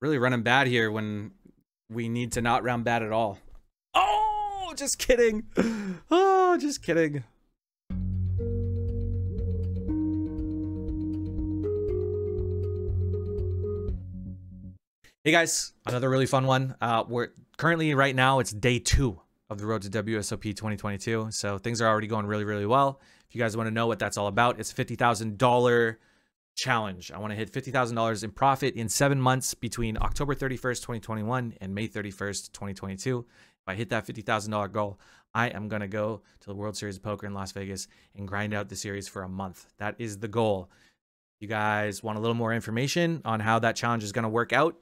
really running bad here when we need to not run bad at all. Oh, just kidding. Oh, just kidding. Hey guys, another really fun one. Uh, we're currently right now it's day two of the road to WSOP 2022, so things are already going really, really well. If you guys want to know what that's all about, it's fifty thousand dollar challenge. I want to hit fifty thousand dollars in profit in seven months between October 31st, 2021, and May 31st, 2022. If I hit that fifty thousand dollar goal, I am gonna go to the World Series of Poker in Las Vegas and grind out the series for a month. That is the goal. You guys want a little more information on how that challenge is gonna work out?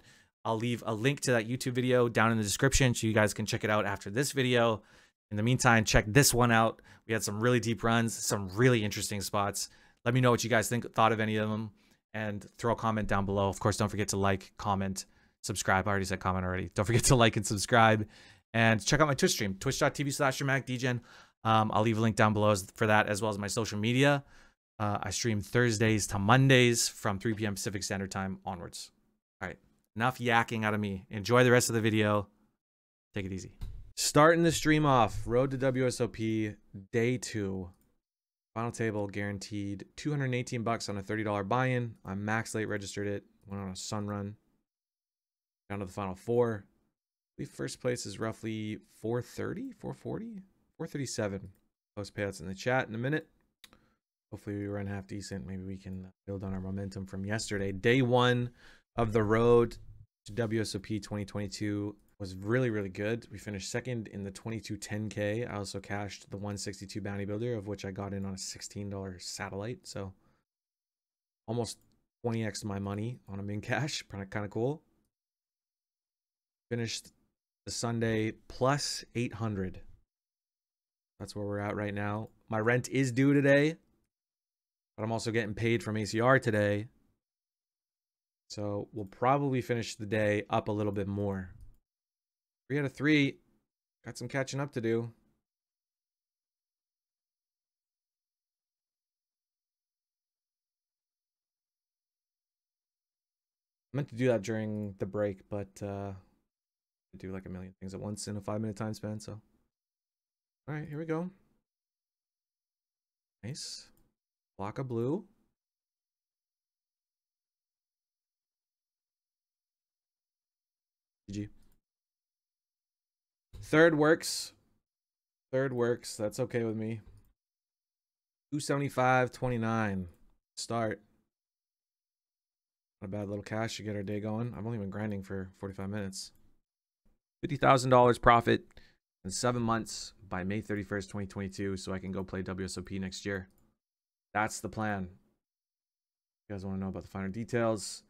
I'll leave a link to that YouTube video down in the description so you guys can check it out after this video. In the meantime, check this one out. We had some really deep runs, some really interesting spots. Let me know what you guys think thought of any of them and throw a comment down below. Of course, don't forget to like, comment, subscribe. I already said comment already. Don't forget to like and subscribe and check out my Twitch stream, twitch.tv slash. Um, I'll leave a link down below for that as well as my social media. Uh, I stream Thursdays to Mondays from 3 p.m. Pacific Standard Time onwards. All right. Enough yakking out of me. Enjoy the rest of the video. Take it easy. Starting the stream off. Road to WSOP day two. Final table guaranteed 218 bucks on a $30 buy-in. I max late registered it. Went on a sun run. Down to the final four. The first place is roughly 430, 440, 437. Post payouts in the chat in a minute. Hopefully we run half decent. Maybe we can build on our momentum from yesterday. Day one of the road to WSOP 2022 was really, really good. We finished second in the 2210K. I also cashed the 162 Bounty Builder, of which I got in on a $16 satellite. So almost 20x my money on a min cash. Kind of cool. Finished the Sunday plus 800. That's where we're at right now. My rent is due today, but I'm also getting paid from ACR today. So we'll probably finish the day up a little bit more. Three out of three. Got some catching up to do. I meant to do that during the break, but uh, I do like a million things at once in a five minute time span. So, all right, here we go. Nice. Block of blue. GG. Third works. Third works. That's okay with me. 275, 29. Start. Not a bad little cash to get our day going. I've only been grinding for 45 minutes. $50,000 profit in seven months by May 31st, 2022, so I can go play WSOP next year. That's the plan. You guys want to know about the finer details?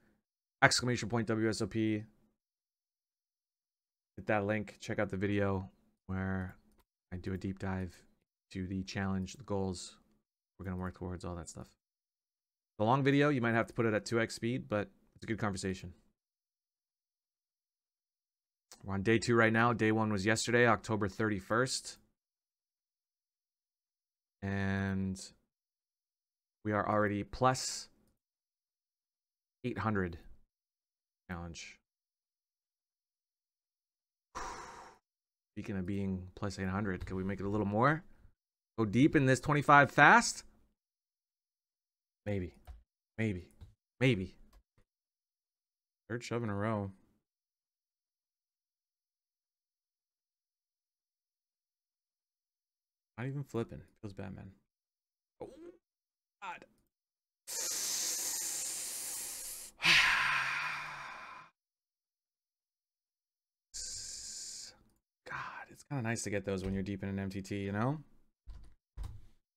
Exclamation point WSOP hit that link, check out the video where I do a deep dive to the challenge, the goals we're going to work towards, all that stuff. The long video, you might have to put it at 2x speed, but it's a good conversation. We're on day two right now. Day one was yesterday, October 31st. And we are already plus 800 challenge. Speaking of being plus 800, can we make it a little more? Go deep in this 25 fast? Maybe. Maybe. Maybe. Third shove in a row. Not even flipping. Feels bad, man. Oh, God. Kind of nice to get those when you're deep in an MTT, you know?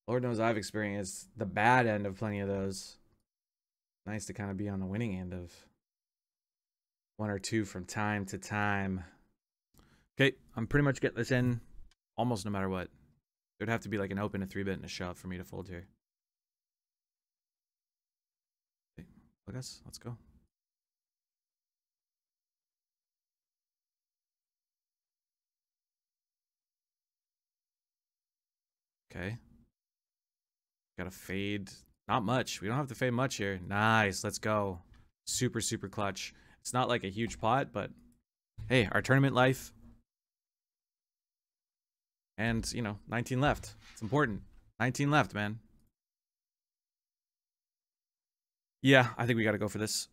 Lord knows I've experienced the bad end of plenty of those. Nice to kind of be on the winning end of one or two from time to time. Okay, I'm pretty much getting this in almost no matter what. It would have to be like an open, a three bet, and a shove for me to fold here. Okay, I guess let's go. Okay. Got to fade. Not much. We don't have to fade much here. Nice. Let's go. Super, super clutch. It's not like a huge pot, but hey, our tournament life. And, you know, 19 left. It's important. 19 left, man. Yeah, I think we got to go for this.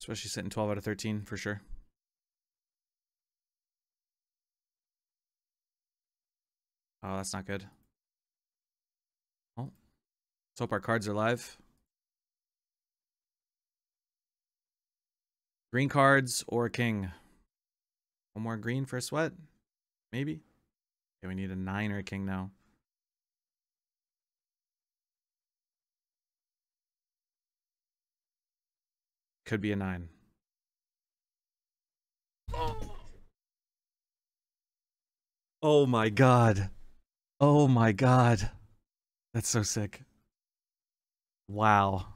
Especially sitting 12 out of 13 for sure. Oh, that's not good. Oh. Let's hope our cards are live. Green cards or a king. One more green for a sweat? Maybe? Okay, we need a nine or a king now. Could be a nine. Oh my god. Oh my god. That's so sick. Wow.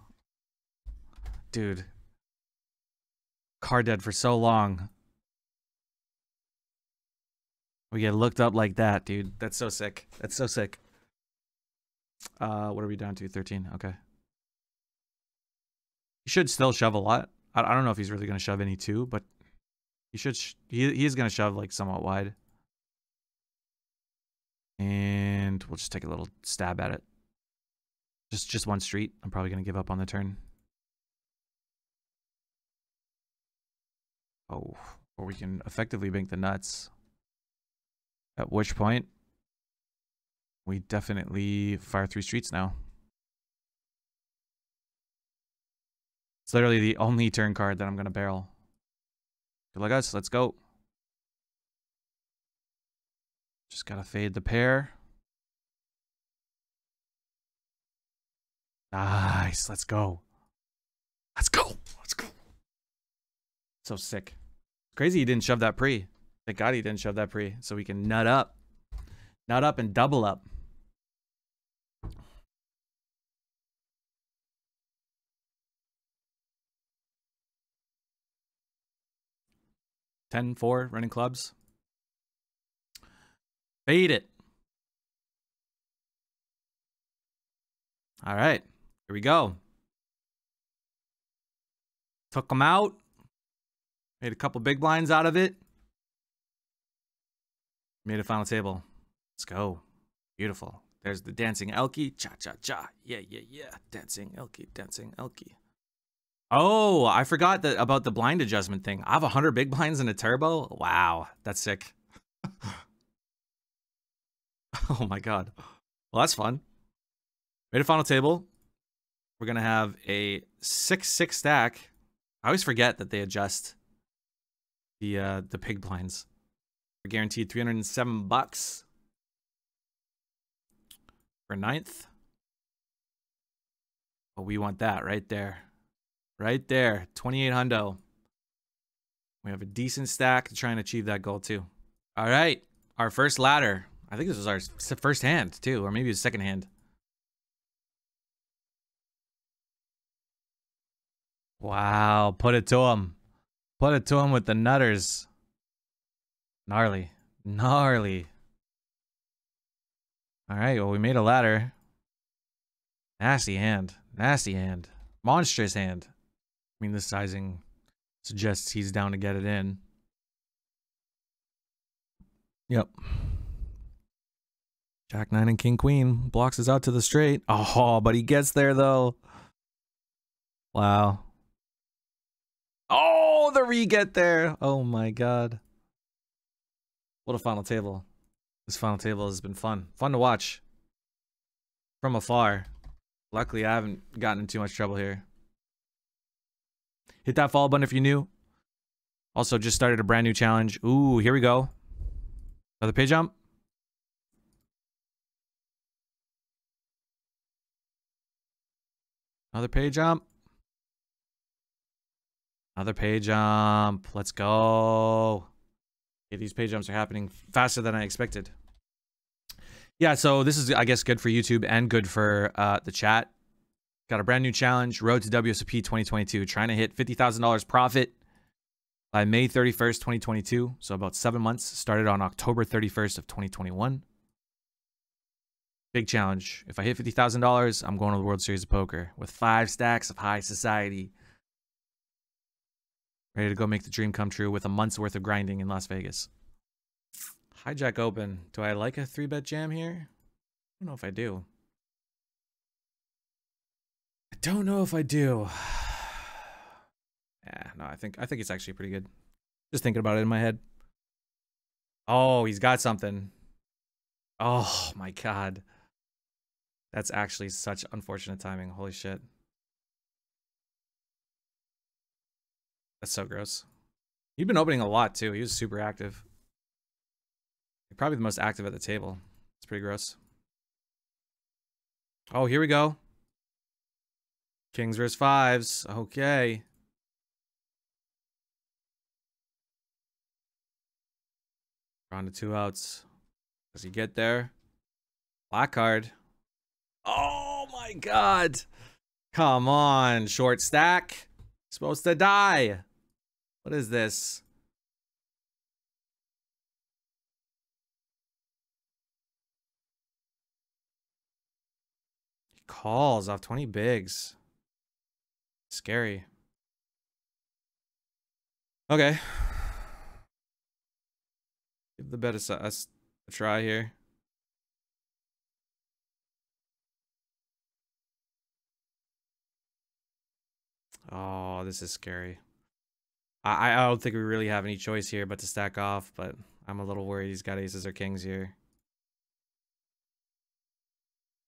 Dude. Car dead for so long. We get looked up like that, dude. That's so sick. That's so sick. Uh, what are we down to? 13. Okay. He should still shove a lot. I, I don't know if he's really going to shove any two, but he should. he, he is going to shove like somewhat wide. And we'll just take a little stab at it. Just just one street. I'm probably going to give up on the turn. Oh, or we can effectively bank the nuts. At which point, we definitely fire three streets now. It's literally the only turn card that I'm going to barrel. Good luck us. Let's go. Just got to fade the pair. Nice. Let's go. Let's go. Let's go. So sick. Crazy he didn't shove that pre. Thank God he didn't shove that pre. So we can nut up. Nut up and double up. Ten four running clubs. Fade it. All right. Here we go. Took them out. Made a couple big blinds out of it. Made a final table. Let's go. Beautiful. There's the dancing Elky. Cha cha cha. Yeah, yeah, yeah. Dancing Elky, dancing Elky. Oh, I forgot that about the blind adjustment thing. I have 100 big blinds and a turbo. Wow, that's sick. oh my god. Well, that's fun. Made a final table. We're to have a 6-6 stack. I always forget that they adjust the uh, the big blinds. We're guaranteed 307 bucks for ninth. But we want that right there. Right there. 28 hundo. We have a decent stack to try and achieve that goal too. All right. Our first ladder. I think this was our first hand too, or maybe a second hand. Wow. Put it to him. Put it to him with the nutters. Gnarly. Gnarly. Alright, well, we made a ladder. Nasty hand. Nasty hand. Monstrous hand. I mean, the sizing suggests he's down to get it in. Yep. Jack 9 and King Queen blocks us out to the straight. Oh, but he gets there, though. Wow. Oh, the re-get there. Oh, my God. What a final table. This final table has been fun. Fun to watch. From afar. Luckily, I haven't gotten in too much trouble here. Hit that follow button if you're new. Also, just started a brand new challenge. Ooh, here we go. Another pay jump. Another pay jump. Another pay jump. Let's go. These pay jumps are happening faster than I expected. Yeah, so this is, I guess, good for YouTube and good for uh, the chat. Got a brand new challenge, Road to WSOP 2022, trying to hit $50,000 profit by May 31st, 2022. So about seven months. Started on October 31st of 2021. Big challenge. If I hit $50,000, I'm going to the World Series of Poker with five stacks of high society Ready to go make the dream come true with a month's worth of grinding in Las Vegas. Hijack open. Do I like a three bet jam here? I don't know if I do. I don't know if I do. yeah, no, I think I think it's actually pretty good. Just thinking about it in my head. Oh, he's got something. Oh my god. That's actually such unfortunate timing. Holy shit. That's so gross. He'd been opening a lot too. He was super active. Probably the most active at the table. It's pretty gross. Oh, here we go. Kings versus fives. Okay. On to two outs. Does he get there? Black card. Oh my god. Come on, short stack. Supposed to die. What is this? He calls off 20 bigs. Scary. Okay. Give the bet a, a try here. Oh, this is scary. I, I don't think we really have any choice here but to stack off, but I'm a little worried he's got aces or kings here.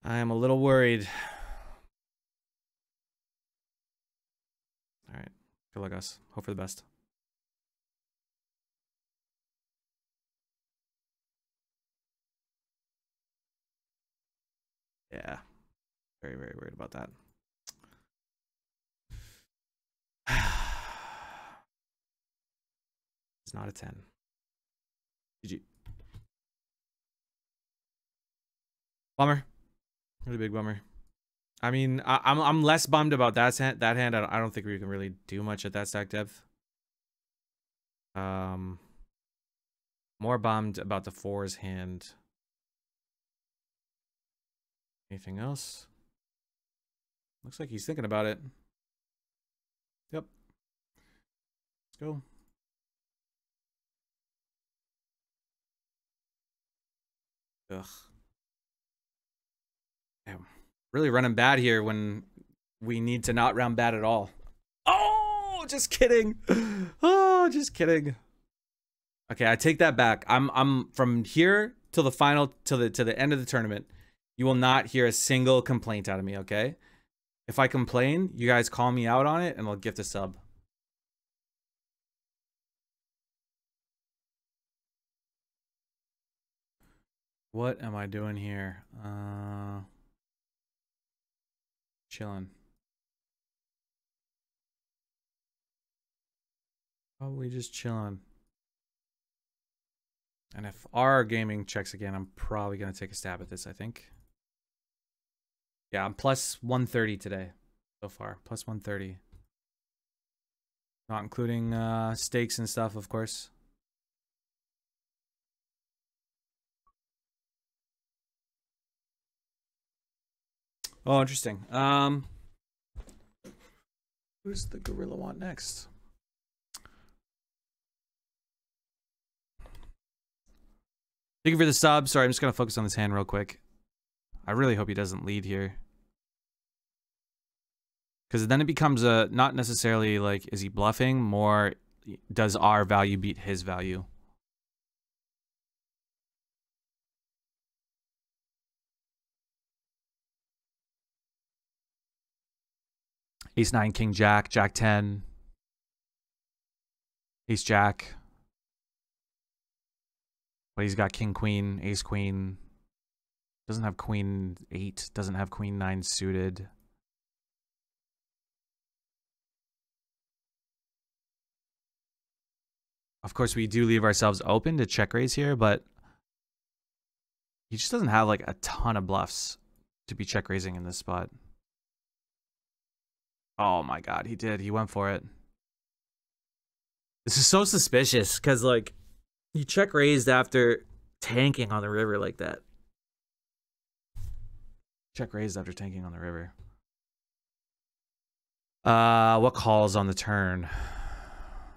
I am a little worried. All right. Good luck, us. Hope for the best. Yeah. Very, very worried about that. Not a 10. GG. Bummer. Really big bummer. I mean, I, am I'm, I'm less bummed about that hand. That hand, I don't, I don't think we can really do much at that stack depth. Um, more bummed about the fours hand. Anything else? Looks like he's thinking about it. Yep. Let's go. Ugh. Damn. Really running bad here when we need to not round bad at all. Oh, just kidding. Oh, just kidding. Okay, I take that back. I'm I'm from here till the final till the to the end of the tournament. You will not hear a single complaint out of me, okay? If I complain, you guys call me out on it and I'll gift a sub. What am I doing here? Uh, chilling. Probably just chilling. And if R Gaming checks again, I'm probably going to take a stab at this, I think. Yeah, I'm plus 130 today so far. Plus 130. Not including uh, stakes and stuff, of course. Oh, interesting. Um, who's the gorilla want next? Thank you for the sub. Sorry, I'm just gonna focus on this hand real quick. I really hope he doesn't lead here. Because then it becomes a not necessarily like is he bluffing, more does our value beat his value. Ace 9, King Jack, Jack 10, Ace Jack. But he's got King Queen, Ace Queen. Doesn't have Queen 8, doesn't have Queen 9 suited. Of course, we do leave ourselves open to check raise here, but he just doesn't have like a ton of bluffs to be check raising in this spot. Oh my god, he did. He went for it. This is so suspicious because, like, you check raised after tanking on the river like that. Check raised after tanking on the river. Uh, what calls on the turn?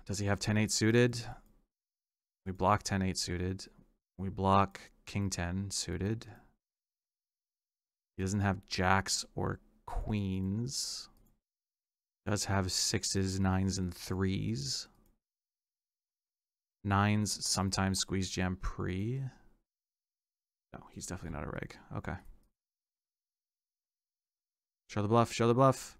Does he have 10-8 suited? We block 10-8 suited. We block king 10 suited. He doesn't have jacks or queens. Does have sixes, nines, and threes. Nines sometimes squeeze jam pre. No, he's definitely not a reg. Okay. Show the bluff, show the bluff.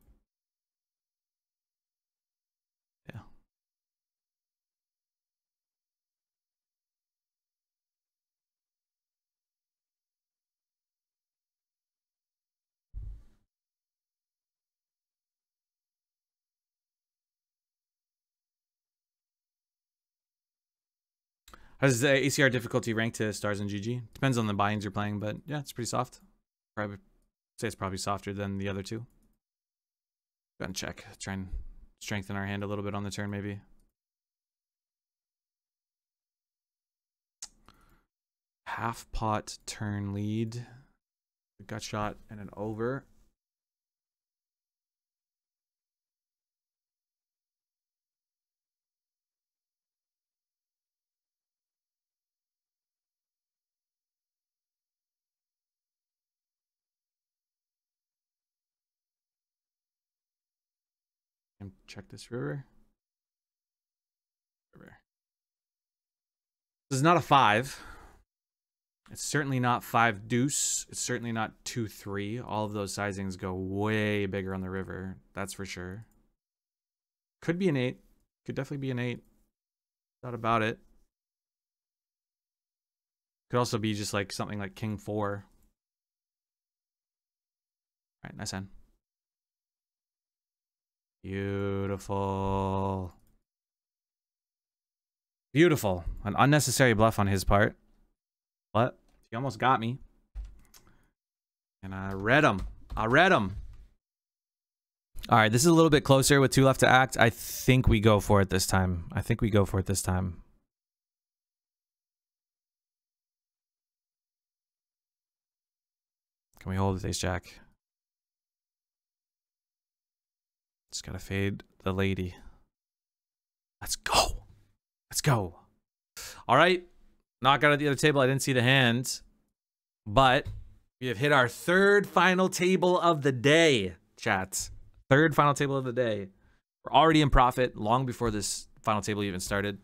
Has the ACR difficulty ranked to stars and GG? Depends on the buy-ins you're playing, but yeah, it's pretty soft. Probably say it's probably softer than the other two. Go and check. Try and strengthen our hand a little bit on the turn, maybe. Half pot turn lead. Gut shot and an over. Check this river. River. This is not a five. It's certainly not five deuce. It's certainly not two three. All of those sizings go way bigger on the river. That's for sure. Could be an eight. Could definitely be an eight. Not about it. Could also be just like something like king four. All right, nice hand. Beautiful. Beautiful. An unnecessary bluff on his part. But he almost got me. And I read him. I read him. All right, this is a little bit closer with two left to act. I think we go for it this time. I think we go for it this time. Can we hold ace jack? Just gotta fade the lady. Let's go. Let's go. All right. Knock out at the other table. I didn't see the hand. But we have hit our third final table of the day, chats. Third final table of the day. We're already in profit long before this final table even started.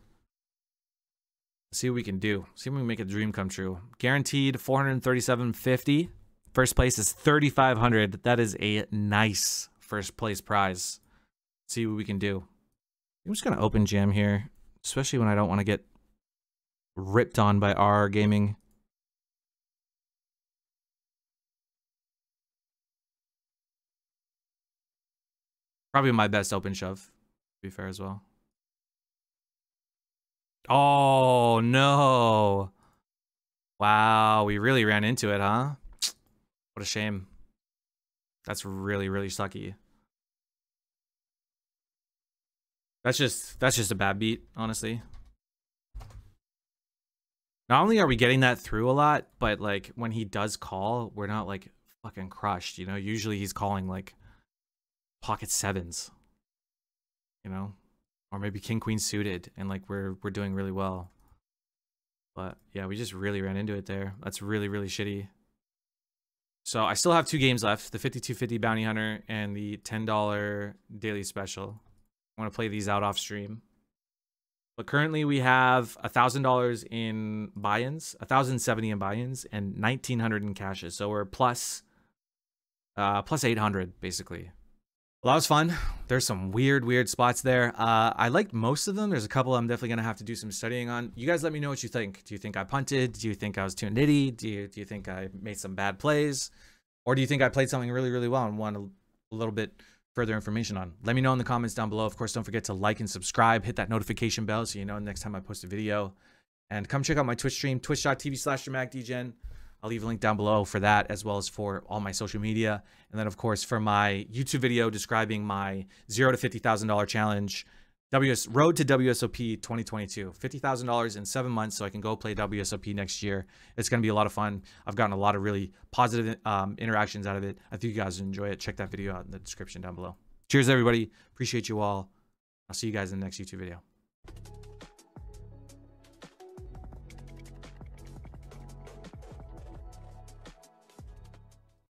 Let's see what we can do. See if we can make a dream come true. Guaranteed 437.50. First place is 3,500. That is a nice first place prize. See what we can do. I'm just to open jam here, especially when I don't want to get ripped on by R Gaming. Probably my best open shove, to be fair as well. Oh, no. Wow, we really ran into it, huh? What a shame. That's really, really sucky. That's just that's just a bad beat, honestly. Not only are we getting that through a lot, but like when he does call, we're not like fucking crushed, you know? Usually he's calling like pocket sevens. You know? Or maybe king queen suited and like we're we're doing really well. But yeah, we just really ran into it there. That's really really shitty. So I still have two games left, the 5250 Bounty Hunter and the $10 daily special. I want to play these out off stream. But currently we have $1,000 in buy-ins, 1070 in buy-ins, and 1900 in cashes. So we're plus, uh, plus 800 basically. Well, that was fun. There's some weird, weird spots there. Uh, I liked most of them. There's a couple I'm definitely going to have to do some studying on. You guys let me know what you think. Do you think I punted? Do you think I was too nitty? Do you, do you think I made some bad plays? Or do you think I played something really, really well and want a, a little bit further information on? Let me know in the comments down below. Of course, don't forget to like and subscribe. Hit that notification bell so you know next time I post a video. And come check out my Twitch stream, twitch.tv slash DramaticDegen. I'll leave a link down below for that as well as for all my social media. And then, of course, for my YouTube video describing my zero to $50,000 challenge, WS Road to WSOP 2022. $50,000 in seven months so I can go play WSOP next year. It's going to be a lot of fun. I've gotten a lot of really positive um, interactions out of it. I think you guys enjoy it. Check that video out in the description down below. Cheers, everybody. Appreciate you all. I'll see you guys in the next YouTube video.